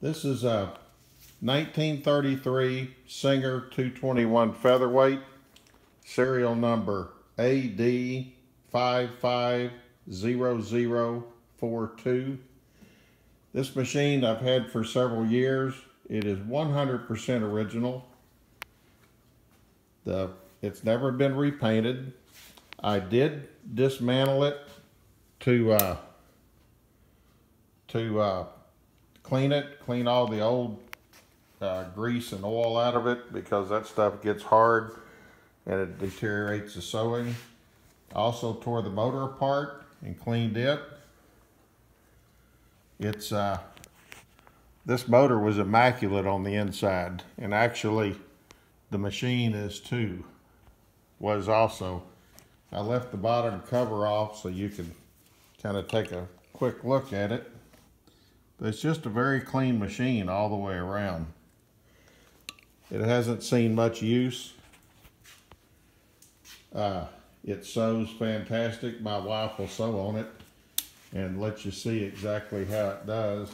This is a 1933 Singer 221 featherweight, serial number AD550042. This machine I've had for several years. It is 100% original. The, it's never been repainted. I did dismantle it to uh, to uh, clean it, clean all the old uh, grease and oil out of it because that stuff gets hard and it deteriorates the sewing. Also tore the motor apart and cleaned it. It's uh, this motor was immaculate on the inside and actually the machine is too was also I left the bottom cover off so you can kind of take a quick look at it it's just a very clean machine all the way around it hasn't seen much use uh, it sews fantastic my wife will sew on it and let you see exactly how it does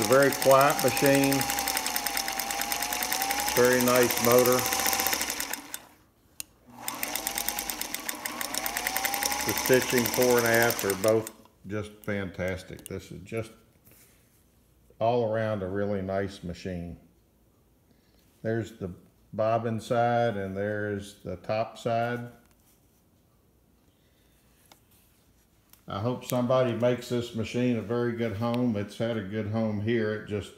It's a very quiet machine. Very nice motor. The stitching fore and aft are both just fantastic. This is just all around a really nice machine. There's the bobbin side and there's the top side. I hope somebody makes this machine a very good home. It's had a good home here. It just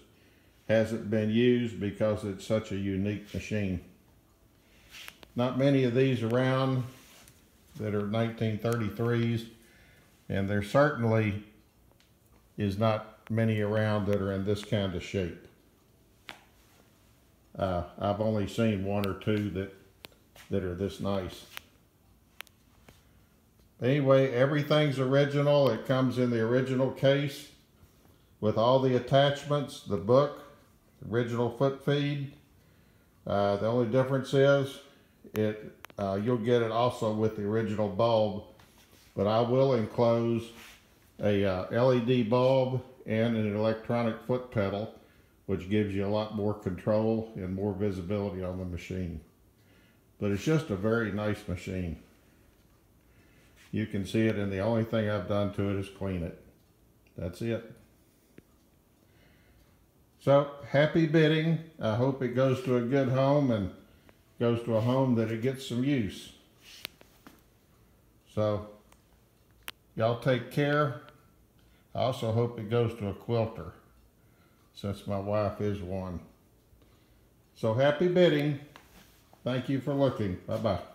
hasn't been used because it's such a unique machine. Not many of these around that are 1933s and there certainly is not many around that are in this kind of shape. Uh, I've only seen one or two that that are this nice. Anyway, everything's original. It comes in the original case with all the attachments, the book, original foot feed. Uh, the only difference is it uh, you'll get it also with the original bulb, but I will enclose a uh, LED bulb and an electronic foot pedal, which gives you a lot more control and more visibility on the machine. But it's just a very nice machine. You can see it and the only thing I've done to it is clean it. That's it. So happy bidding. I hope it goes to a good home and goes to a home that it gets some use. So y'all take care. I also hope it goes to a quilter since my wife is one. So happy bidding. Thank you for looking. Bye-bye.